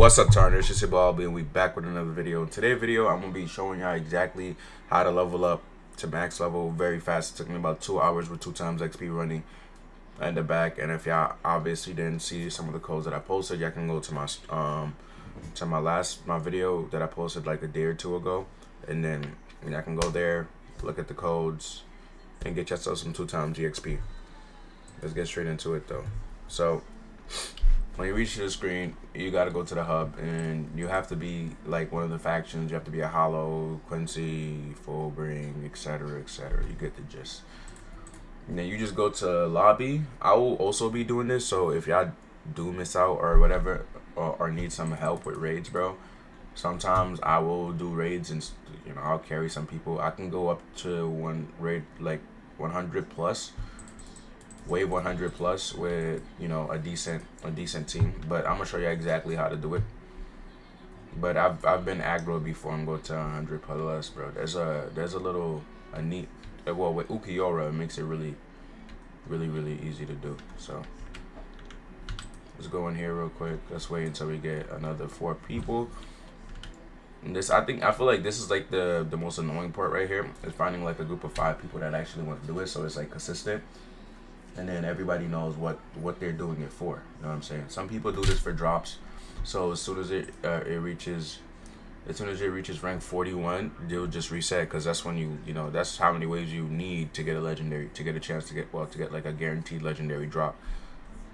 What's up, Tarnish? It's your Bobby, and we back with another video. In today's video, I'm gonna be showing y'all exactly how to level up to max level very fast. It took me about two hours with two times XP running in the back. And if y'all obviously didn't see some of the codes that I posted, y'all can go to my um to my last my video that I posted like a day or two ago, and then y'all can go there, look at the codes, and get yourself some two times GXP. Let's get straight into it though. So when you reach the screen, you got to go to the hub, and you have to be like one of the factions. You have to be a Hollow, Quincy, Fullbring, etc., etc. You get the gist. And then you just go to lobby. I will also be doing this, so if y'all do miss out or whatever, or, or need some help with raids, bro, sometimes I will do raids and you know I'll carry some people. I can go up to one raid like 100 plus wave 100 plus with you know a decent a decent team but i'm gonna show you exactly how to do it. But i've i've been aggro before and go to 100 plus bro. There's a there's a little a neat uh, well with Ulquiorra it makes it really really really easy to do so. Let's go in here real quick. Let's wait until we get another four people. And this i think i feel like this is like the the most annoying part right here is finding like a group of five people that actually want to do it so it's like consistent and then everybody knows what what they're doing it for you know what i'm saying? Some people do this for drops so as soon as it uh, it reaches as soon as it reaches rank 41 they'll just reset because that's when you you know that's how many waves you need to get a legendary to get a chance to get well to get like a guaranteed legendary drop.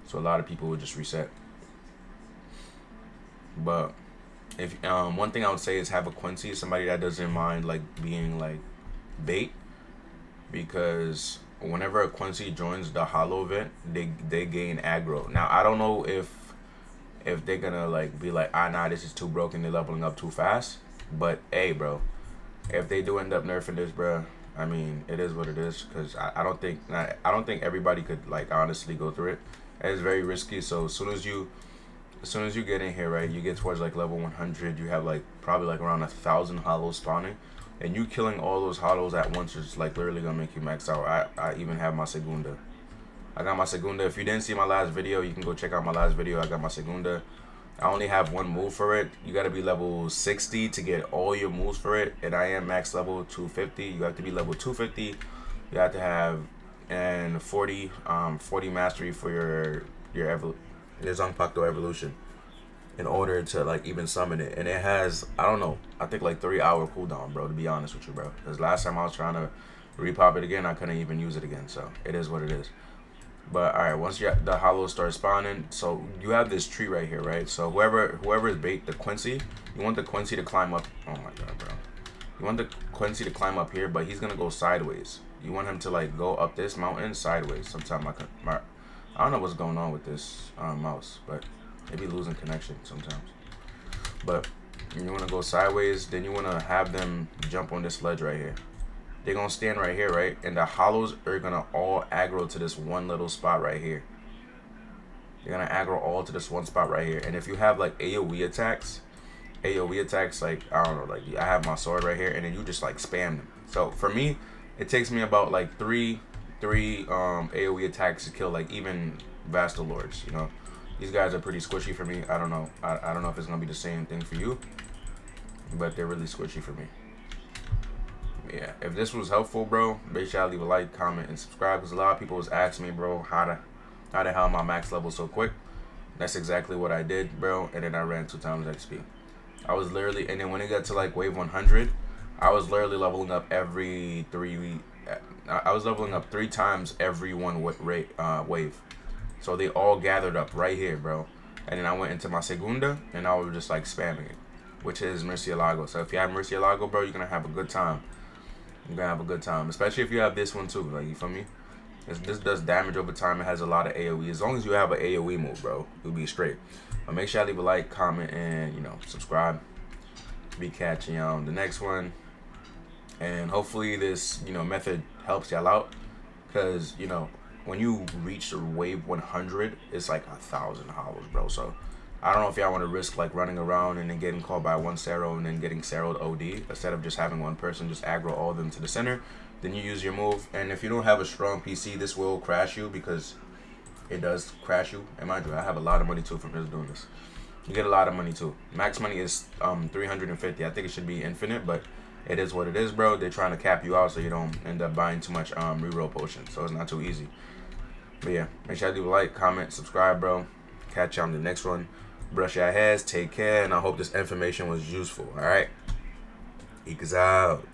So a lot of people will just reset. But if um one thing i would say is have a quincy somebody that doesn't mind like being like bait because whenever a Quincy joins the hollow event, they they gain aggro. Now I don't know if if they're gonna like be like, ah nah, this is too broken, they're leveling up too fast. But hey, bro, if they do end up nerfing this, bro, I mean, it is what it is. Cause I, I don't think I don't think everybody could like honestly go through it. It's very risky. So as soon as you as soon as you get in here, right, you get towards like level 100, you have like probably like around a thousand hollows spawning and you killing all those hollows at once is like literally gonna make you max out. I, I even have my segunda. I got my segunda. If you didn't see my last video, you can go check out my last video. I got my segunda. I only have one move for it. You gotta be level 60 to get all your moves for it. And I am max level 250. You have to be level 250. You have to have and 40 um 40 mastery for your your evol your Zanpakuto evolution in order to like even summon it. And it has, I don't know, I think like three hour cooldown, bro, to be honest with you, bro. Because last time I was trying to repop it again, I couldn't even use it again. So it is what it is. But all right, once you the hollows start spawning, so you have this tree right here, right? So whoever whoever is bait the Quincy, you want the Quincy to climb up. Oh my god, bro! You want the Quincy to climb up here, but he's gonna go sideways. You want him to like go up this mountain sideways. Sometimes my, my I don't know what's going on with this um, mouse, but they be losing connection sometimes. But you want to go sideways, then you want to have them jump on this ledge right here. They're going to stand right here, right? And the hollows are going to all aggro to this one little spot right here. They're going to aggro all to this one spot right here. And if you have like AoE attacks, AoE attacks, like, I don't know, like I have my sword right here and then you just like spam them. So for me, it takes me about like three, three um, AoE attacks to kill like even Vasto Lordes, you know? These guys are pretty squishy for me. I don't know. I, I don't know if it's going to be the same thing for you. But they're really squishy for me. Yeah, if this was helpful, bro, make sure I leave a like, comment, and subscribe. Because a lot of people was asking me, bro, how to, how the hell my max level so quick. That's exactly what I did, bro. And then I ran two times XP. I was literally, and then when it got to like wave 100, I was literally leveling up every three. I was leveling up three times every one rate uh, wave. So they all gathered up right here, bro. And then I went into my segunda, and I was just like spamming it, which is Murcielago. So if you have Murcielago, bro, you're gonna have a good time. You're gonna have a good time, especially if you have this one too. Like you feel me? This, this does damage over time. It has a lot of AOE. As long as you have an AOE move, bro, you'll be straight. But make sure I leave a like, comment, and you know subscribe. Be catching on the next one, and hopefully this you know method helps y'all out, cause you know when you reach the wave 100, it's like a thousand hollows, bro. So I don't know if y'all want to risk like running around and then getting called by one Cero and then getting Ceroed OD instead of just having one person just aggro all of them to the center. Then you use your move, and if you don't have a strong PC, this will crash you because it does crash you. And mind you, I have a lot of money too from just doing this. You get a lot of money too. Max money is um 350. I think it should be infinite, but it is what it is, bro. They're trying to cap you out so you don't end up buying too much um reroll potions. So it's not too easy. But yeah, make sure I do a like, comment, subscribe, bro. Catch you on the next one. Brush your hairs, take care, and I hope this information was useful. All right. Eeks out.